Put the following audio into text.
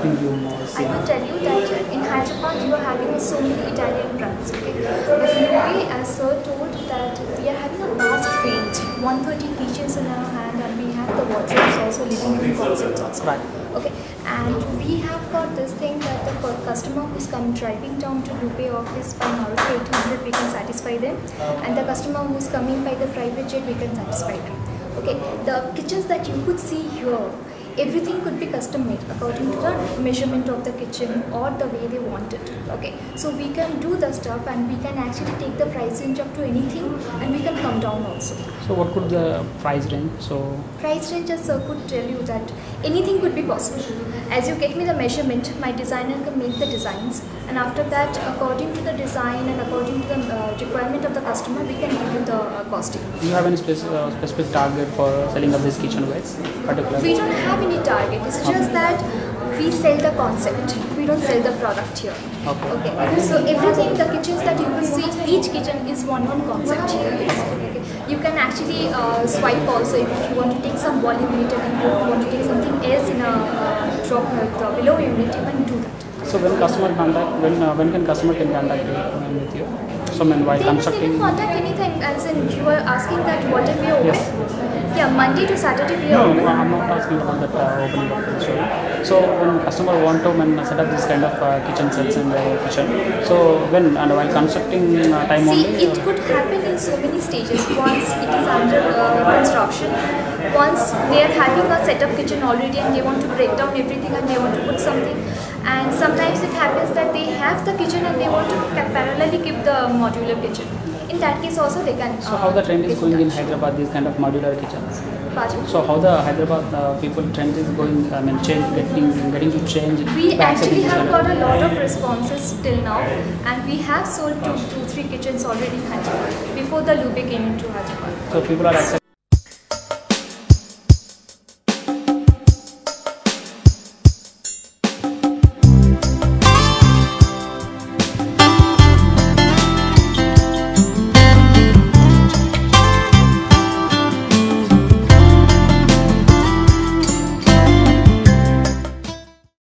helping you more? I see? could tell you that uh, in Hyderabad you are having so many Italian brands, okay? But in UP, as sir told that we are having a vast range, 130 kitchens in our hand and we have the wardrobes also, living room concepts also. Right. Okay, and we have got this thing that the customer who's come driving down to Lube office by Maruti 800, we can satisfy them, and the customer who's coming by the private jet, we can satisfy them. Okay, the kitchens that you could see here, everything could be custom made according to the measurement of the kitchen or the way they want it. Okay, so we can do the stuff and we can actually take the price range up to anything, and down also. So what could the price range? So Price range, sir could tell you that anything could be possible. As you get me the measurement, my designer can make the designs, and after that, according to the design and according to the uh, requirement of the customer, we can give you the uh, costing. do you have any spec- uh, specific target for selling of these kitchenwares? Particularly? We don't have any target. It's just that we sell the concept. We don't sell the product here. Okay. Okay. So everything, the kitchens that you will see, each kitchen is one one concept here. Okay. You can actually uh, swipe also if you want to take some volume meter and you want to take something else in a uh, drop uh, below unit, you can do that. So when customer contact, when uh, when can customer can contact you, I mean, with you? So when while They can, they constructing. can contact anything. As in, you are asking that what time we are open? Yes. Yeah, Monday to Saturday we are No, open. no, I'm not asking about that uh, opening of the store. So when customer want to when set up this kind of uh, kitchen sets in their kitchen, so when and while constructing uh, time See, only. it could happen in so many stages. Once it is under uh, construction, once they are having a setup kitchen already and they want to break down everything and they want to put something. And sometimes it happens that they have the kitchen and they want to parallelly keep the modular kitchen. In that case also they can. so how the trend is going in. Hyderabad? These kind of modular kitchens. So how the Hyderabad uh, people trend is going? I mean, change getting getting to change. We actually have got a lot of responses till now, and we have sold two, two, three kitchens already in Hyderabad before the Lube came into Hyderabad. So people are accepting.